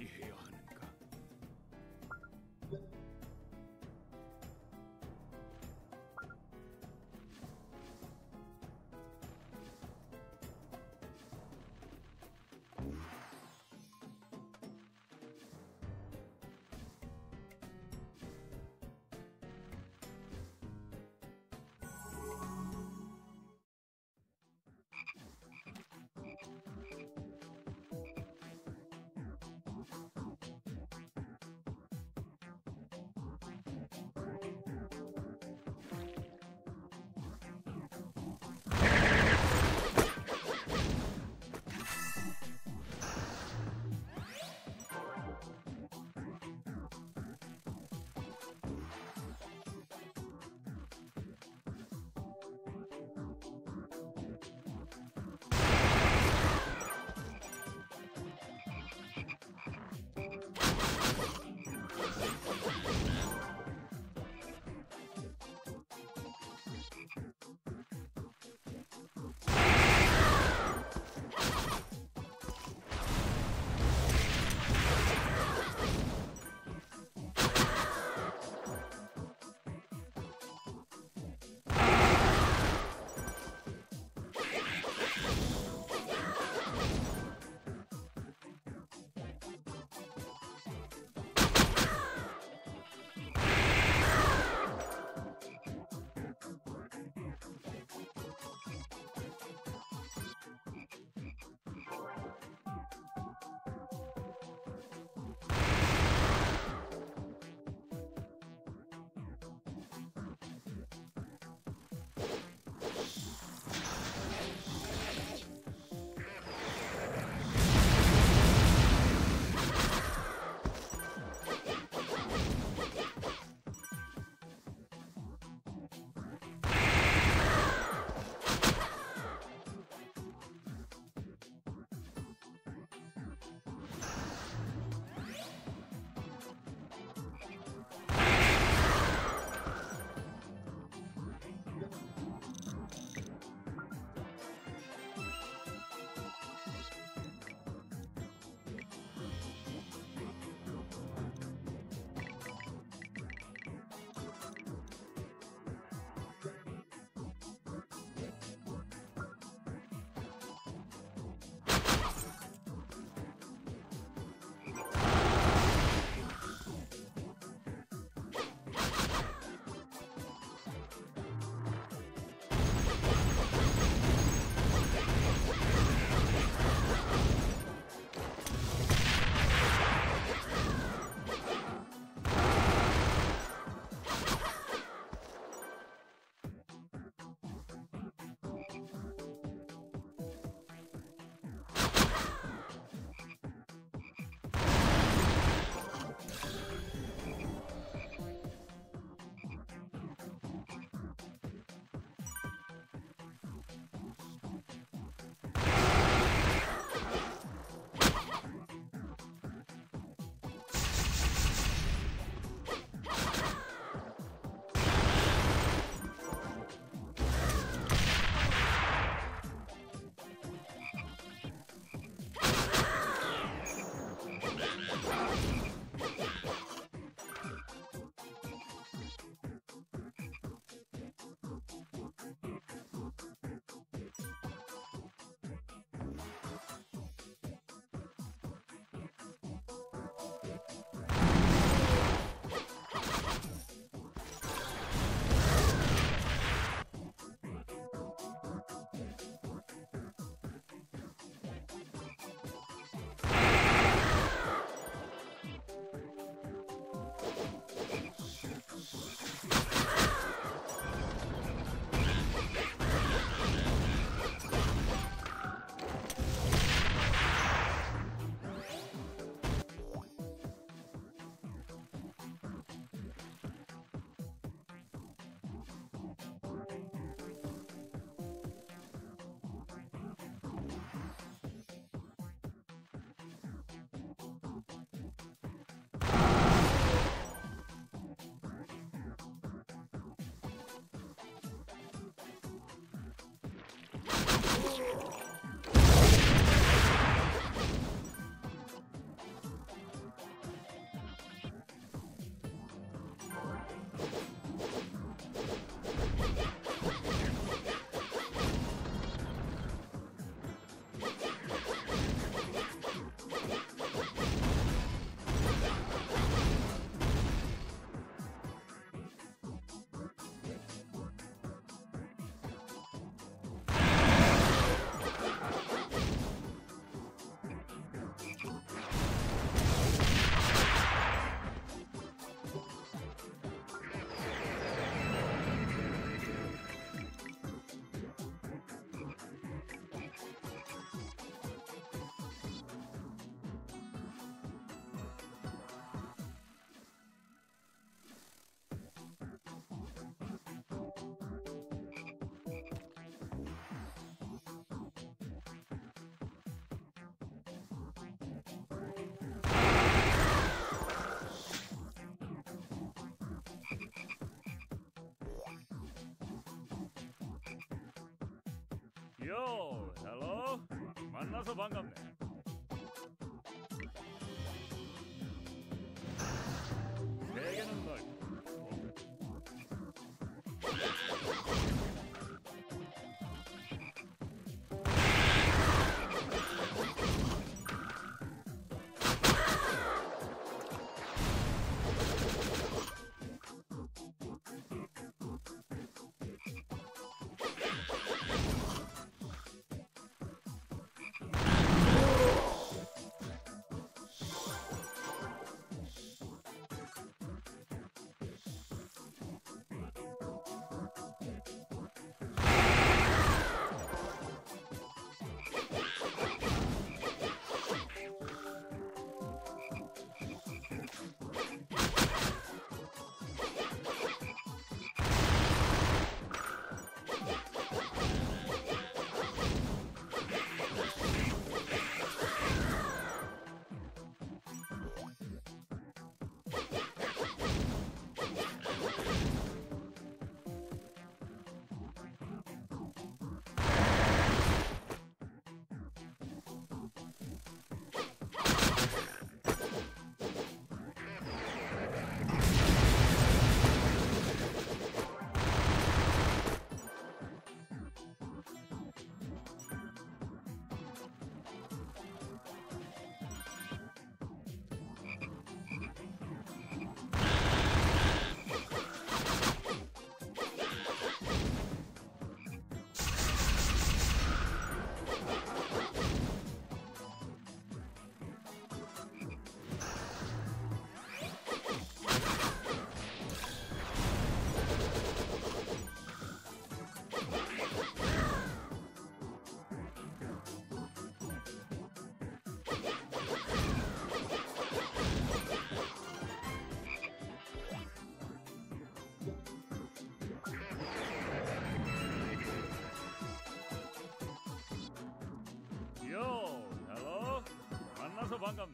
you. 요, 헬로. 만나서 반갑네. வாங்காம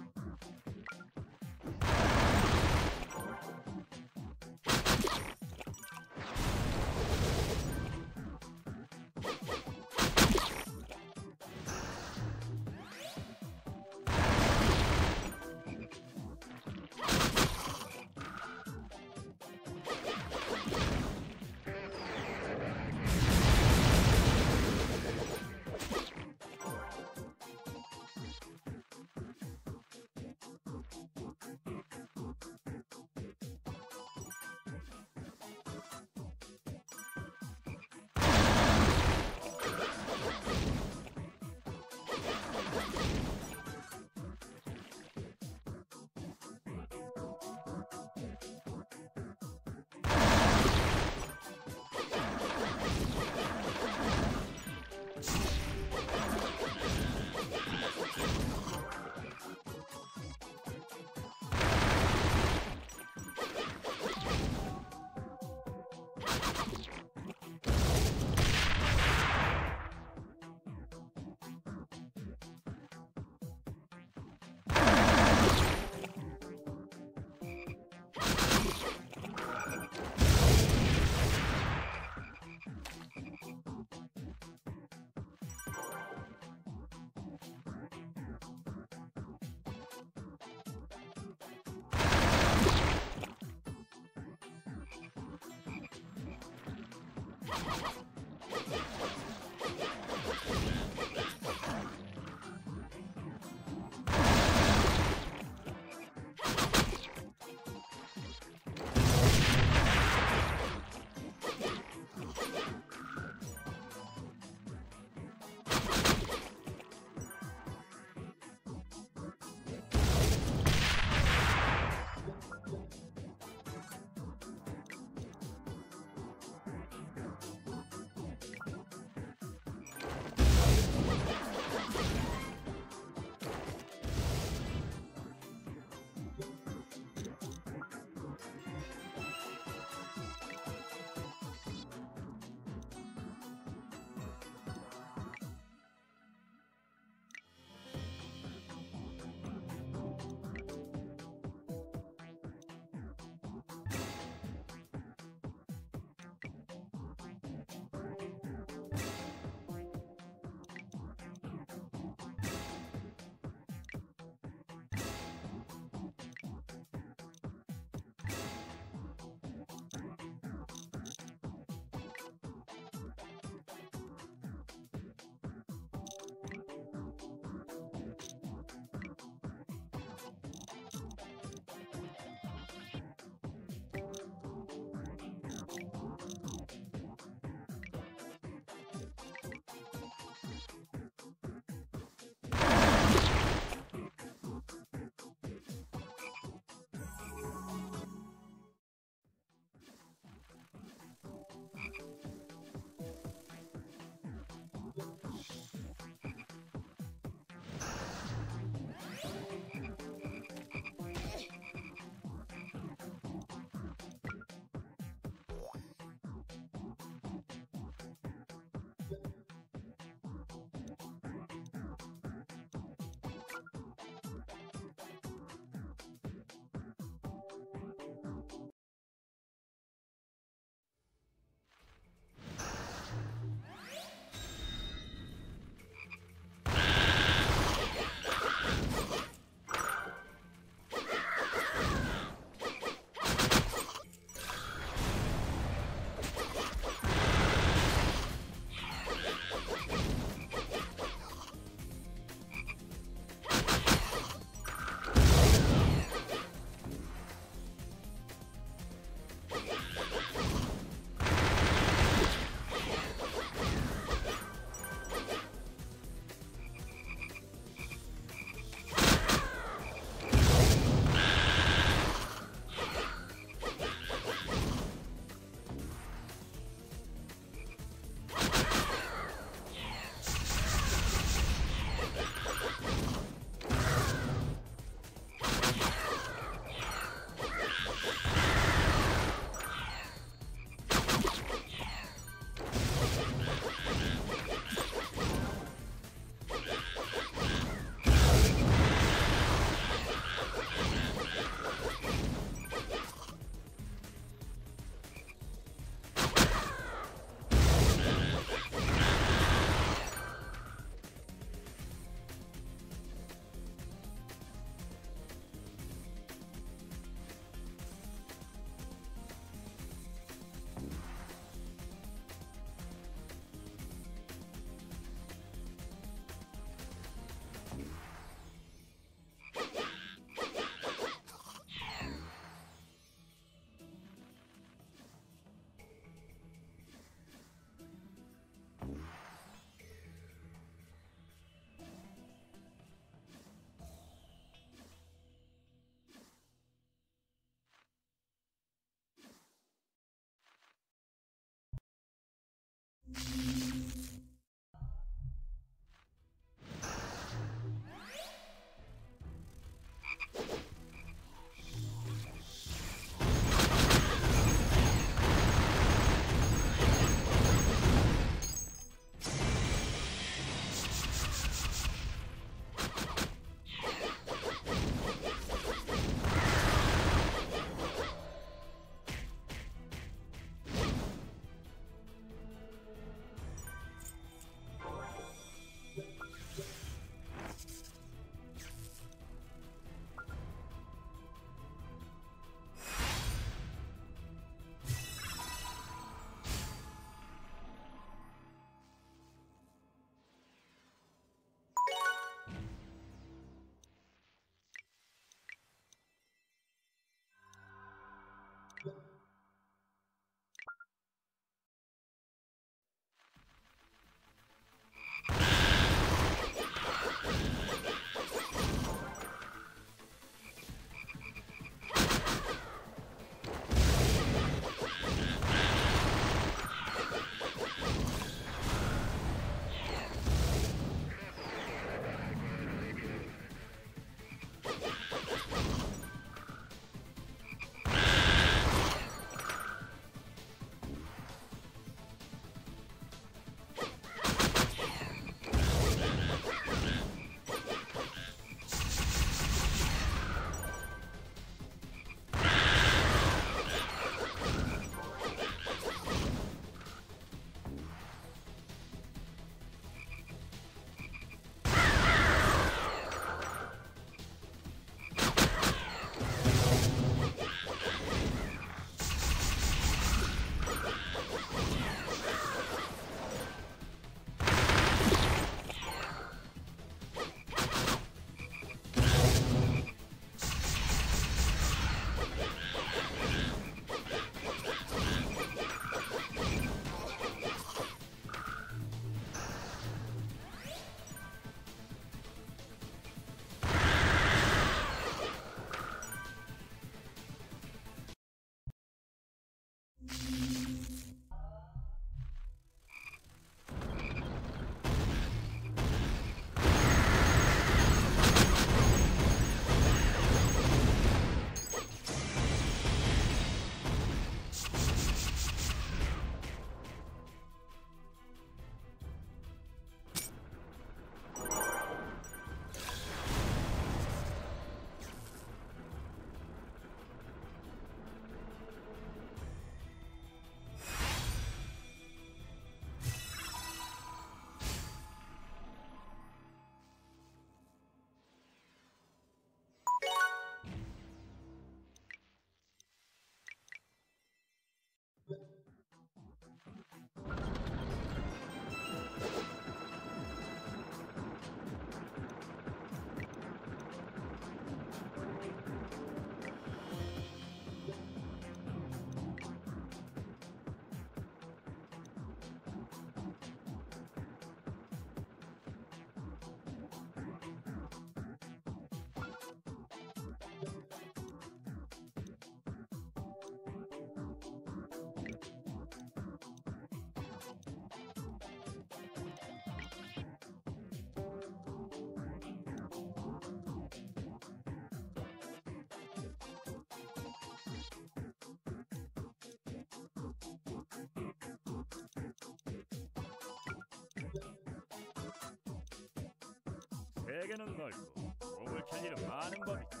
세계는 넓고 몸을 캘 일은 많은 법이다.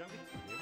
don't